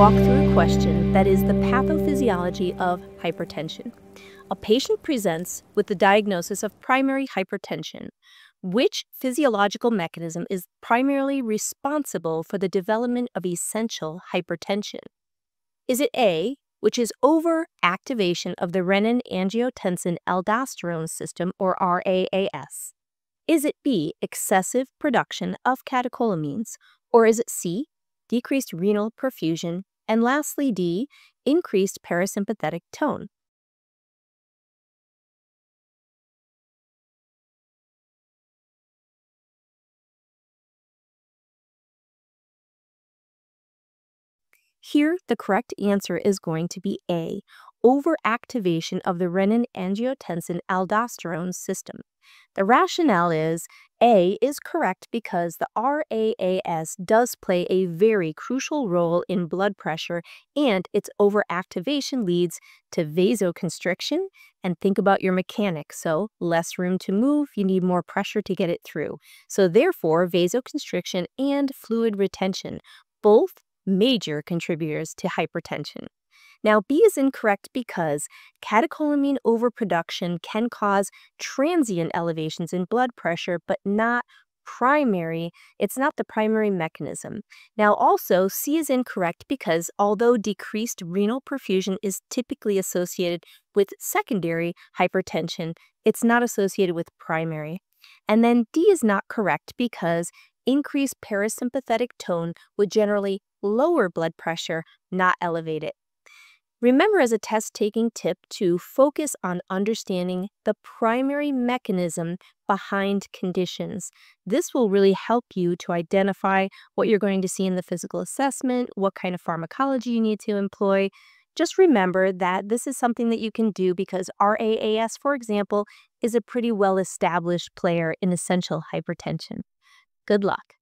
walk through a question that is the pathophysiology of hypertension. A patient presents with the diagnosis of primary hypertension. Which physiological mechanism is primarily responsible for the development of essential hypertension? Is it A, which is overactivation of the renin angiotensin aldosterone system or RAAS? Is it B, excessive production of catecholamines? Or is it C, decreased renal perfusion? And lastly, D, increased parasympathetic tone? Here, the correct answer is going to be A, overactivation of the renin angiotensin aldosterone system. The rationale is A is correct because the RAAS does play a very crucial role in blood pressure and its overactivation leads to vasoconstriction. And think about your mechanics. So, less room to move, you need more pressure to get it through. So, therefore, vasoconstriction and fluid retention both major contributors to hypertension. Now, B is incorrect because catecholamine overproduction can cause transient elevations in blood pressure, but not primary. It's not the primary mechanism. Now, also, C is incorrect because although decreased renal perfusion is typically associated with secondary hypertension, it's not associated with primary. And then D is not correct because increased parasympathetic tone would generally lower blood pressure, not elevate it. Remember as a test taking tip to focus on understanding the primary mechanism behind conditions. This will really help you to identify what you're going to see in the physical assessment, what kind of pharmacology you need to employ. Just remember that this is something that you can do because RAAS, for example, is a pretty well established player in essential hypertension. Good luck.